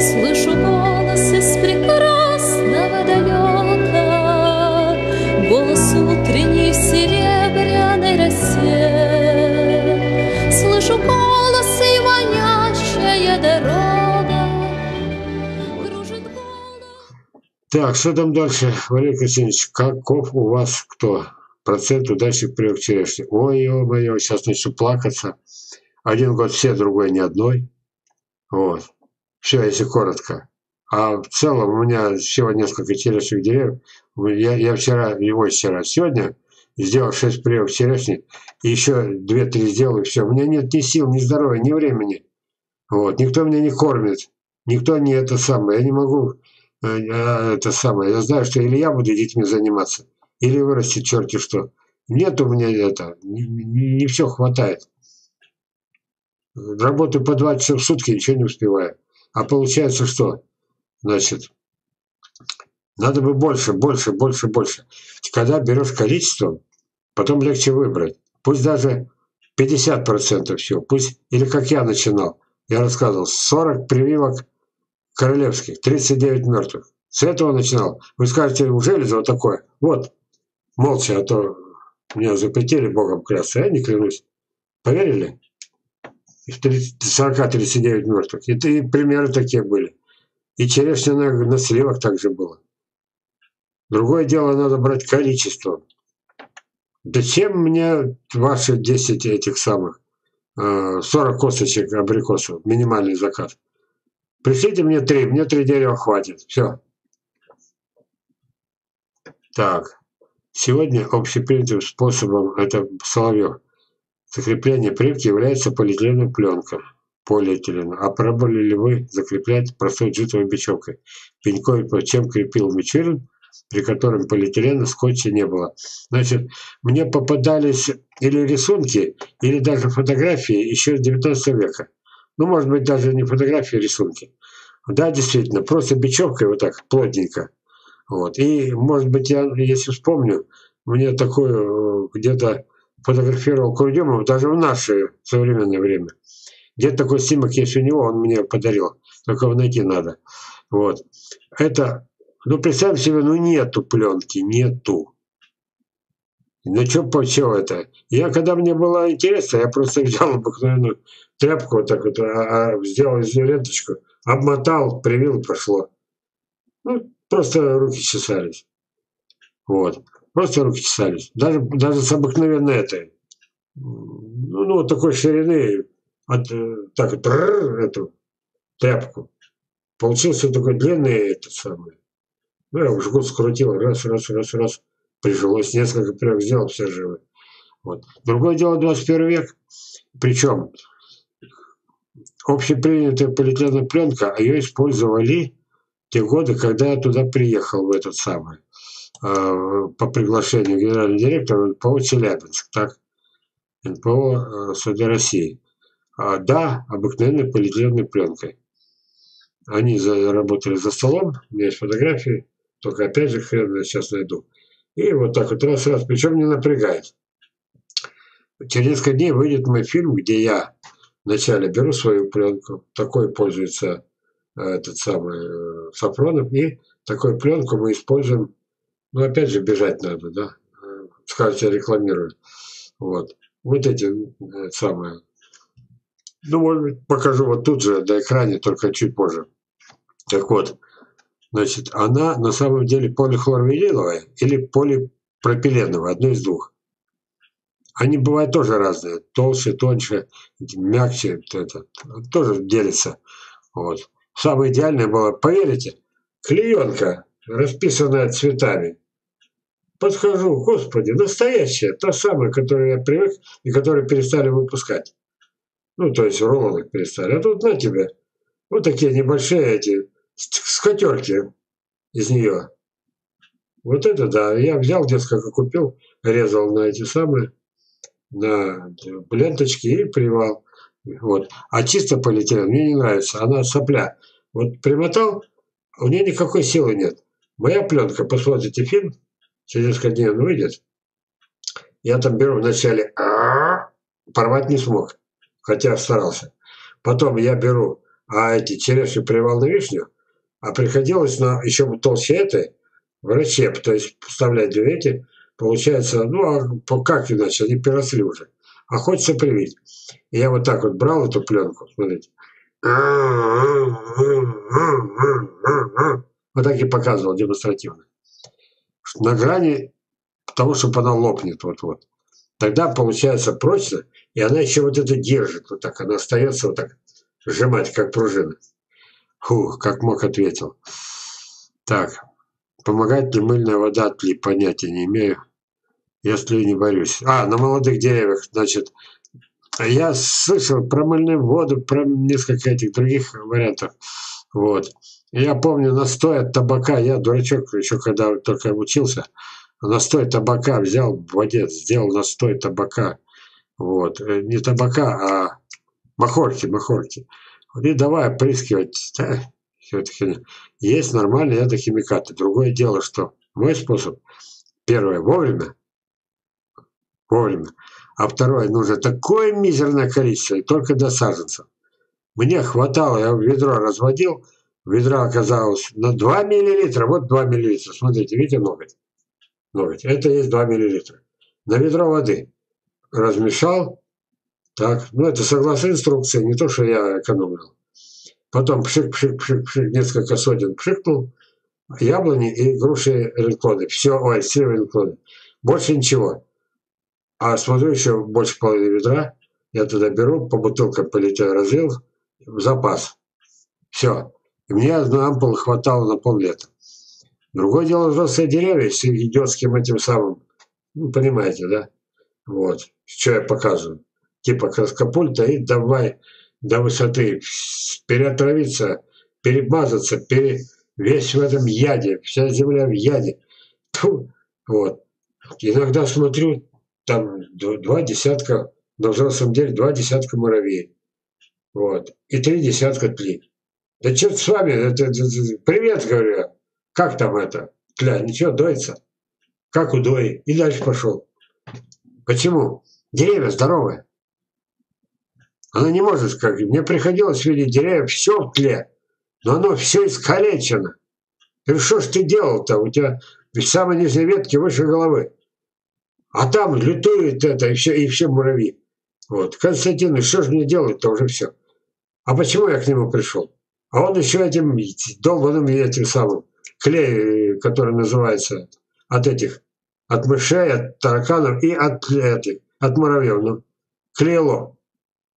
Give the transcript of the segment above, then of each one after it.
Слышу голос из прекрасного далека, Голос утренний в серебряной росе. Слышу голос и голос. Так, что там дальше, Валерий Константинович, каков у вас кто? Процент удачи при черешни. Ой, ё-моё, сейчас начну плакаться. Один год все, другой ни одной. Вот. Все, если коротко. А в целом у меня всего несколько черешних деревьев. Я, я вчера, его вчера, сегодня сделал 6 прививок черешни, и еще 2-3 сделал, и все. У меня нет ни сил, ни здоровья, ни времени. Вот. Никто меня не кормит. Никто не это самое. Я не могу э, э, это самое. Я знаю, что или я буду детьми заниматься, или вырастет черти что. Нет у меня это, не, не, все хватает. Работаю по 2 часа в сутки, ничего не успеваю. А получается что? Значит, надо бы больше, больше, больше, больше. Когда берешь количество, потом легче выбрать. Пусть даже 50% всего. Пусть, или как я начинал, я рассказывал, 40 прививок королевских, 39 мертвых. С этого начинал. Вы скажете, уже ли вот такое? Вот, молча, а то меня запретили Богом клясться, я не клянусь. Поверили? Из 40-39 мертвых. И, и примеры такие были. И черешня на, на сливах также было. Другое дело, надо брать количество. Зачем мне ваши 10 этих самых, 40 э, косточек абрикосов, минимальный заказ? Пришлите мне три, мне три дерева хватит. Все. Так. Сегодня общепринятым способом, это Соловьев, закрепление прививки является полиэтиленовая пленка. Полиэтилен. А пробовали ли вы закреплять простой джутовой бечевкой? Пеньковый чем крепил Мичурин, при котором полиэтилена скотча не было. Значит, мне попадались или рисунки, или даже фотографии еще с 19 века. Ну, может быть, даже не фотографии, а рисунки. Да, действительно, просто бечевкой вот так, плотненько. Вот. И, может быть, я, если вспомню, мне такое где-то фотографировал Курдюмов даже в наше современное время. Где-то такой снимок есть у него, он мне подарил. Только его найти надо. Вот. Это, ну, представь себе, ну, нету пленки, нету. Ну, что почему это? Я, когда мне было интересно, я просто взял обыкновенную тряпку, вот так вот, а, а, сделал из ленточку, обмотал, привил, прошло. Ну, Просто руки чесались. Вот. Просто руки чесались. Даже, даже с обыкновенной этой. Ну, ну вот такой ширины, от, э, так вот, эту тряпку. Получился такой длинный этот самый. Ну, я уже год скрутил, раз, раз, раз, раз. Прижилось несколько трех сделал, все живы. Вот. Другое дело 21 век. Причем общепринятая полиэтиленовая пленка, а ее использовали те годы, когда я туда приехал, в этот самый, э, по приглашению генерального директора НПО Челябинск, так, НПО э, Суда России. А, да, обыкновенной полиэтиленовой пленкой. Они за, работали за столом, у меня есть фотографии, только опять же хрен я сейчас найду. И вот так вот раз-раз, причем не напрягает. Через несколько дней выйдет мой фильм, где я вначале беру свою пленку, такой пользуется этот самый э, Сафронов, и такую пленку мы используем, ну, опять же, бежать надо, да, э, скажете, рекламирую. Вот. Вот эти э, самые. Ну, может быть, покажу вот тут же на экране, только чуть позже. Так вот, значит, она на самом деле полихлорвиниловая или полипропиленовая, одно из двух. Они бывают тоже разные, толще, тоньше, мягче, это, тоже делятся. Вот. Самое идеальное было, поверите, клеенка, расписанная цветами. Подхожу, господи, настоящая, та самая, к я привык и которую перестали выпускать. Ну, то есть в перестали. А тут на тебе вот такие небольшие эти скатерки из нее. Вот это да. Я взял несколько купил, резал на эти самые, на ленточки и привал. Вот. А чисто полиэтилен мне не нравится, она сопля. Вот примотал, у нее никакой силы нет. Моя пленка, посмотрите фильм, через несколько дней он выйдет. Я там беру вначале, порвать не смог, хотя старался. Потом я беру а эти черешню привал на вишню, а приходилось на еще толще этой врачеб, то есть вставлять две эти, получается, ну а как иначе, они переросли уже. А хочется привить. И я вот так вот брал эту пленку, смотрите. Вот так и показывал демонстративно. На грани того, чтобы она лопнет вот-вот. Тогда получается прочно, и она еще вот это держит вот так, она остается вот так сжимать, как пружина. Фух, как мог ответил. Так, помогает ли мыльная вода от лип, понятия не имею. Если не борюсь. А, на молодых деревьях, значит, я слышал про мыльную воду, про несколько этих других вариантов. Вот. Я помню настой от табака, я дурачок еще когда только учился, настой табака взял в воде, сделал настой табака. Вот. Э, не табака, а махорки, махорки. И давай опрыскивать. Да, Есть нормальные это химикаты. Другое дело, что мой способ, первое, вовремя, вовремя, а второе, нужно такое мизерное количество, и только до саженцев. Мне хватало, я ведро разводил, ведра оказалось на 2 миллилитра, вот 2 миллилитра, смотрите, видите ноготь? Ноготь, это есть 2 миллилитра. На ведро воды размешал, так, ну это согласно инструкции, не то, что я экономил. Потом пшик-пшик-пшик-пшик, несколько сотен пшикнул, яблони и груши ренклоны. Все, ой, сливы ренклоны. Больше ничего. А смотрю, еще больше половины ведра. Я туда беру, по бутылкам полетел, разлил, в запас. Все. И мне одной ампулы хватало на поллета. Другое дело взрослые деревья с идиотским этим самым, ну, понимаете, да? Вот, что я показываю типа краскопульта и давай до высоты переотравиться, перемазаться, пере... весь в этом яде, вся земля в яде. Фу, вот. Иногда смотрю, там два десятка, на взрослом деле два десятка муравей. Вот. И три десятка тли. Да черт с вами, это, это, это, привет, говорю. Как там это? Тля, ничего, доится. Как удои. И дальше пошел. Почему? Деревья здоровые. Она не может сказать. Мне приходилось видеть деревья, все в тле, но оно все искалечено. Ты что ж ты делал-то? У тебя ведь самые нижние ветки выше головы. А там лютует это, и все, и все муравьи. Вот. Константин, что же мне делать-то уже все? А почему я к нему пришел? А он еще этим долбанным этим самым клей, который называется от этих, от мышей, от тараканов и от этих, от муравьев. Ну, клейло.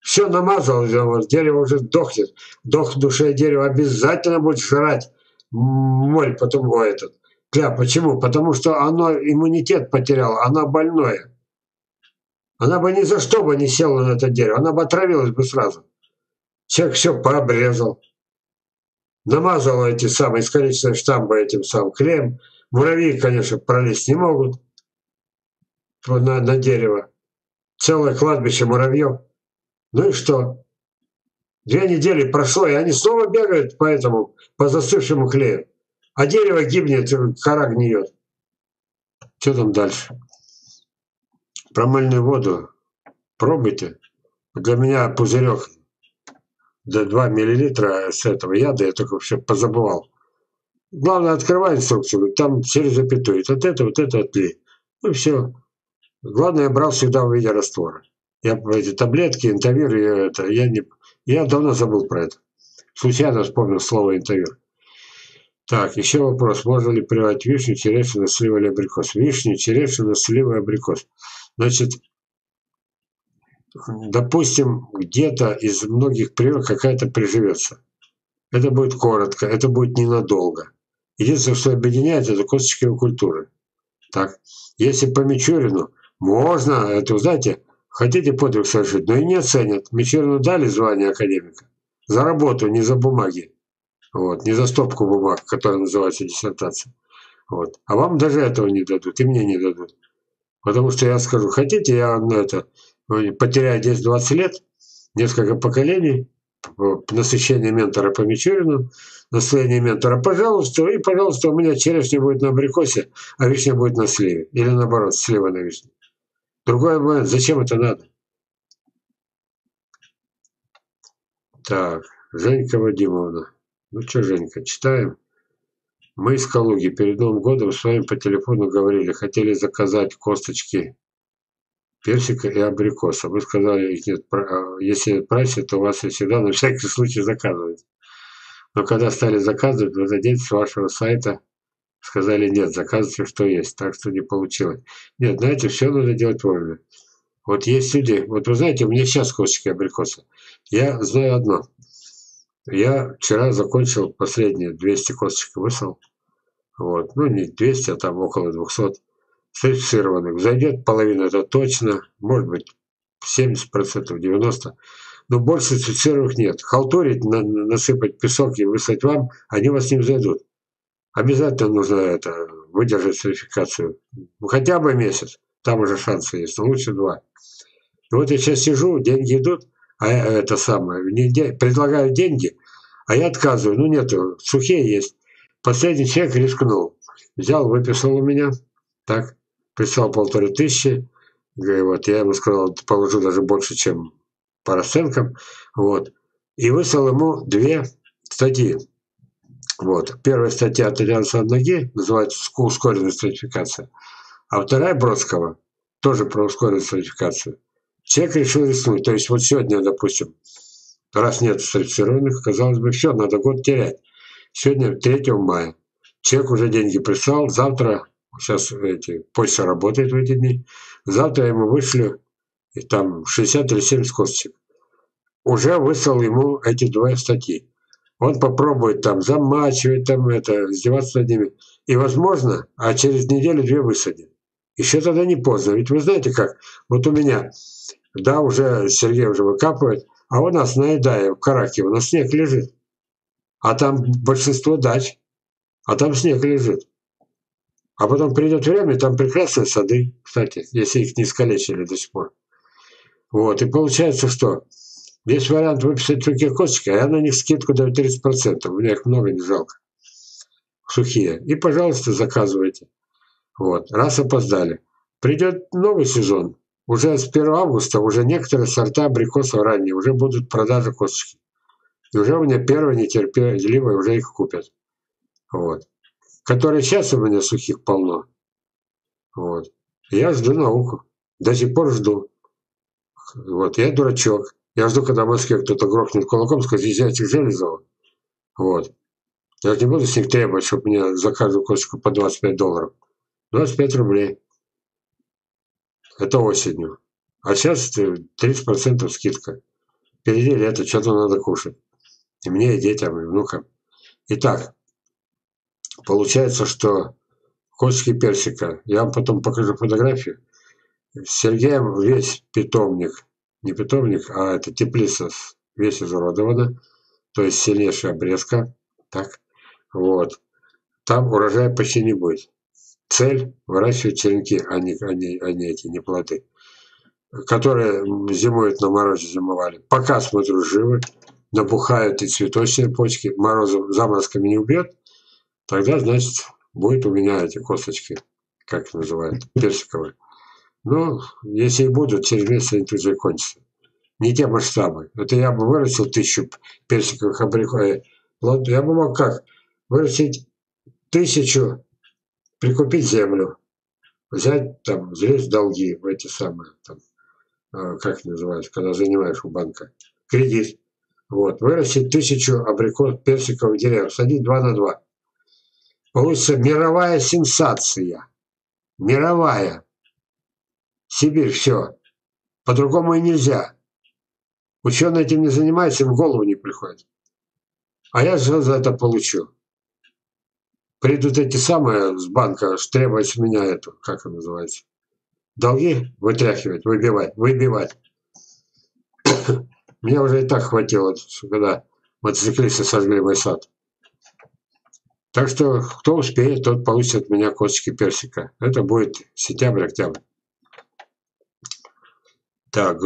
Все намазал, дерево уже дохнет. Дох в душе дерева обязательно будет жрать моль, потом этот. Кля, почему? Потому что оно иммунитет потеряло, оно больное. Она бы ни за что бы не села на это дерево, она бы отравилась бы сразу. Человек все пообрезал. Намазал эти самые искореченные штамбы этим самым клеем. Муравьи, конечно, пролезть не могут на, на дерево. Целое кладбище муравьев. Ну и что? Две недели прошло, и они снова бегают по этому, по застывшему клею. А дерево гибнет, кора гниет. Что там дальше? Про мыльную воду пробуйте. Для меня пузырек до 2 миллилитра с этого яда, я только все позабывал. Главное, открывай инструкцию, там через запятую. Вот это, вот это отли. Ну все. Главное, я брал всегда в виде раствора. Я эти таблетки, интавир, я, это, я, не, я давно забыл про это. Случайно вспомнил слово интавир. Так, еще вопрос. Можно ли приводить вишню, черешню, сливу или абрикос? Вишню, черешню, сливу и абрикос. Значит, допустим, где-то из многих прививок какая-то приживется. Это будет коротко, это будет ненадолго. Единственное, что объединяет, это косточковые культуры. Так, если по Мичурину можно, это, знаете, Хотите подвиг совершить, но и не оценят. Мичерину дали звание академика. За работу, не за бумаги. Вот, не за стопку бумаг, которая называется диссертация. Вот. А вам даже этого не дадут, и мне не дадут. Потому что я скажу, хотите, я на это потеряю 10-20 лет, несколько поколений, насыщение ментора по Мичурину, наслоение ментора, пожалуйста, и, пожалуйста, у меня черешня будет на абрикосе, а вишня будет на сливе. Или наоборот, слива на вишне. Другой момент, зачем это надо? Так, Женька Вадимовна. Ну что, Женька, читаем. Мы из Калуги перед Новым годом с вами по телефону говорили, хотели заказать косточки персика и абрикоса. Вы сказали, их нет, а, если нет то у вас и всегда на всякий случай заказывают. Но когда стали заказывать, в этот день с вашего сайта сказали, нет, заказывайте, что есть. Так что не получилось. Нет, знаете, все надо делать вовремя. Вот есть люди, вот вы знаете, у меня сейчас косточки абрикоса. Я знаю одно. Я вчера закончил последние 200 косточек высыл. Вот. Ну, не 200, а там около 200 сертифицированных. Зайдет половина, это точно. Может быть, 70%, 90%. Но больше сертифицированных нет. Халтурить, на, насыпать песок и выслать вам, они вас не зайдут. Обязательно нужно это, выдержать сертификацию. Хотя бы месяц. Там уже шансы есть, но лучше два. И вот я сейчас сижу, деньги идут, а это самое, предлагают деньги, а я отказываю. Ну нету, сухие есть. Последний человек рискнул. Взял, выписал у меня, так, прислал полторы тысячи. Вот, я ему сказал, положу даже больше, чем по расценкам. Вот. И выслал ему две статьи. Вот. Первая статья от Ильяна ноги, называется «Ускоренная стратификация». А вторая Бродского, тоже про ускоренную стратификацию. Человек решил рискнуть. То есть вот сегодня, допустим, раз нет сертифицированных, казалось бы, все, надо год терять. Сегодня 3 мая. Человек уже деньги прислал, завтра, сейчас эти, почта работает в эти дни, завтра я ему вышлю и там 60 или 70 косточек. Уже выслал ему эти две статьи. Он попробует там замачивать, там это, издеваться над ними. И возможно, а через неделю две высадит. Еще тогда не поздно. Ведь вы знаете как, вот у меня да, уже Сергей уже выкапывает, а у нас на Идае, в у нас снег лежит. А там большинство дач, а там снег лежит. А потом придет время, там прекрасные сады, кстати, если их не искалечили до сих пор. Вот, и получается, что есть вариант выписать руки а я на них скидку даю 30%, у меня их много, не жалко. Сухие. И, пожалуйста, заказывайте. Вот, раз опоздали. Придет новый сезон, уже с 1 августа уже некоторые сорта абрикосов ранние уже будут продажи косточки. И уже у меня первые нетерпеливые уже их купят. Вот. Которые сейчас у меня сухих полно. Вот. я жду науку. До сих пор жду. Вот. Я дурачок. Я жду, когда в Москве кто-то грохнет кулаком, скажет, езжайте к Железову. Вот. Я не буду с них требовать, чтобы мне за каждую косточку по 25 долларов. 25 рублей. Это осенью. А сейчас 30% скидка. Впереди лето, что-то надо кушать. И мне, и детям, и внукам. Итак, получается, что косточки персика. Я вам потом покажу фотографию. С Сергеем весь питомник, не питомник, а это теплица весь изуродована. То есть сильнейшая обрезка. Так, вот. Там урожая почти не будет цель выращивать черенки, а не, а не, а не эти, не плоды, которые зимуют на морозе зимовали. Пока, смотрю, живы, набухают и цветочные почки, морозом, заморозками не убьет, тогда, значит, будет у меня эти косточки, как их называют, персиковые. Но если и будут, через месяц они тут же кончатся. Не те масштабы. Это я бы вырастил тысячу персиковых абрикосов. Э, я бы мог как? Вырастить тысячу прикупить землю, взять там, залезть долги в эти самые, там, э, как называется, когда занимаешь у банка, кредит. Вот, вырастить тысячу абрикос персиковых деревьев, садить два на два. Получится мировая сенсация. Мировая. Сибирь, все. По-другому и нельзя. Ученые этим не занимаются, им в голову не приходит. А я за это получу придут эти самые с банка требовать с меня эту, как это называется, долги вытряхивать, выбивать, выбивать. Мне уже и так хватило, когда мотоциклисты сожгли мой сад. Так что, кто успеет, тот получит от меня косточки персика. Это будет сентябрь-октябрь. Так,